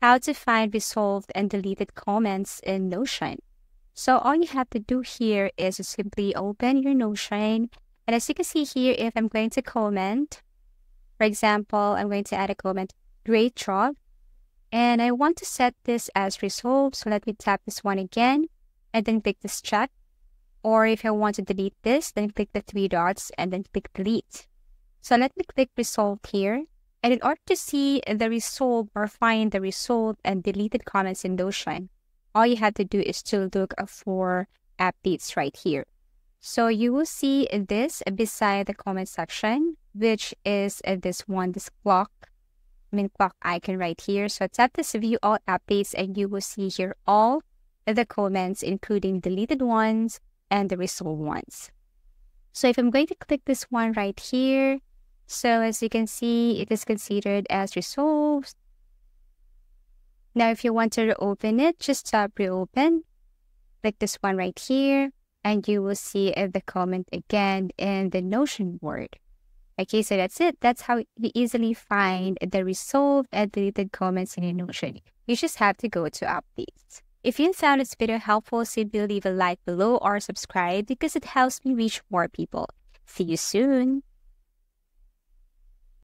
how to find resolved and deleted comments in Notion. So all you have to do here is simply open your Notion. And as you can see here, if I'm going to comment, for example, I'm going to add a comment, great job. And I want to set this as resolved. So let me tap this one again and then click this check. Or if I want to delete this, then click the three dots and then click delete. So let me click resolve here. And in order to see the result or find the result and deleted comments in Notion, all you have to do is to look for updates right here. So you will see this beside the comment section, which is this one, this clock, I mean clock icon right here. So tap this view all updates and you will see here all the comments, including deleted ones and the resolved ones. So if I'm going to click this one right here, so as you can see, it is considered as resolved. Now, if you want to reopen it, just tap reopen. Click this one right here, and you will see the comment again in the Notion board. Okay, so that's it. That's how you easily find the resolved and deleted comments in your Notion. You just have to go to updates. If you found this video helpful, simply leave a like below or subscribe because it helps me reach more people. See you soon!